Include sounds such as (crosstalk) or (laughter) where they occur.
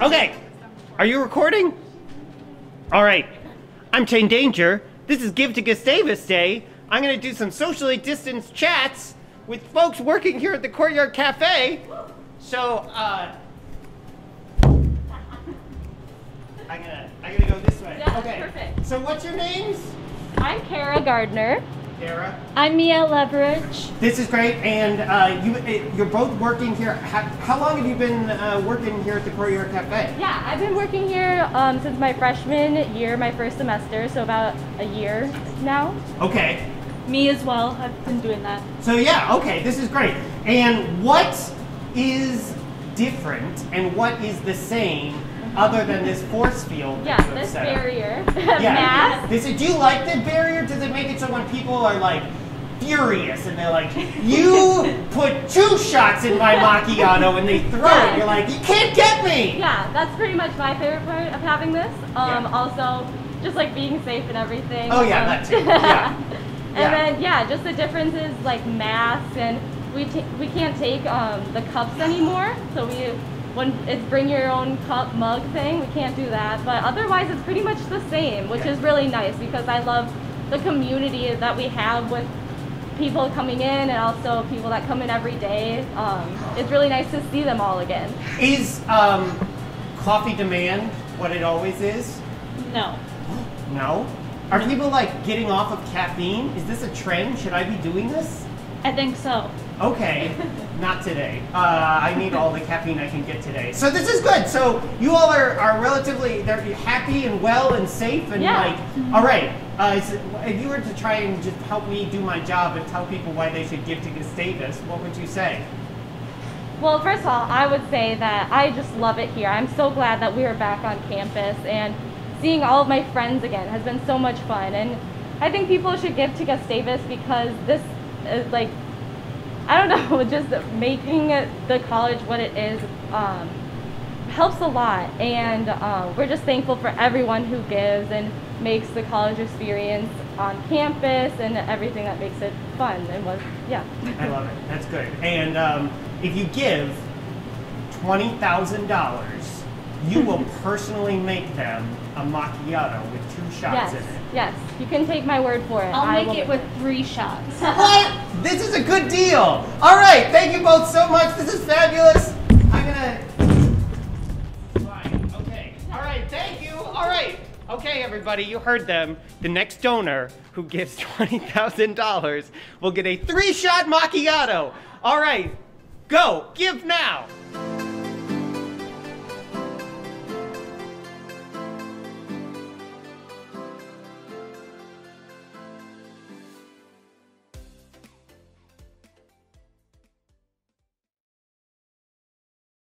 Okay, are you recording? All right, I'm Chain Danger. This is Give to Gustavus Day. I'm gonna do some socially distanced chats with folks working here at the Courtyard Cafe. So, uh, I'm gonna, I'm gonna go this way. Yeah, okay. perfect. So, what's your names? I'm Kara Gardner. I'm Mia Leverage. This is great, and uh, you, uh, you're both working here. How, how long have you been uh, working here at the Courtyard Cafe? Yeah, I've been working here um, since my freshman year, my first semester, so about a year now. Okay. Me as well. I've been doing that. So yeah, okay, this is great. And what is different and what is the same other than this force field? Yeah, this barrier, (laughs) Yeah. This, do you like the barrier? Does it make it so when people are like furious and they're like, you (laughs) put two shots in my macchiato and they throw it, you're like, you can't get me! Yeah, that's pretty much my favorite part of having this. Um, Yeah. Also, just like being safe and everything. Oh, yeah, Um, that too. (laughs) Yeah. and Yeah. then yeah, just the difference is like masks and we we can't take um, the cups anymore. So we when it's bring your own cup mug thing, we can't do that. But otherwise, it's pretty much the same, which Yeah. is really nice because I love the community that we have with people coming in and also people that come in every day. Um, it's really nice to see them all again. Is um, coffee demand what it always is? No. No? Are people like getting off of caffeine? Is this a trend? Should I be doing this? I think so. Okay, not today. Uh, I need all the caffeine I can get today. So this is good. So you all are, are relatively they're happy and well and safe and Yeah. like, all right. Uh, if you were to try and just help me do my job and tell people why they should give to Gustavus, what would you say? Well, first of all, I would say that I just love it here. I'm so glad that we are back on campus and seeing all of my friends again has been so much fun. And I think people should give to Gustavus because this is like, I don't know, (laughs) just making the college what it is um, helps a lot. And uh, we're just thankful for everyone who gives and makes the college experience on campus and everything that makes it fun and was, yeah. I love it. That's good. And um, if you give twenty thousand dollars, you will personally make them a macchiato with two shots Yes, in it. yes. You can take my word for it. I'll I make will it with three shots. (laughs) What? This is a good deal. All right, thank you both so much. This is fabulous. I'm gonna. Fine. Okay. All right. Thank you. All right. Okay, everybody, you heard them. The next donor who gives twenty thousand dollars will get a three-shot macchiato. All right. Go. Give now.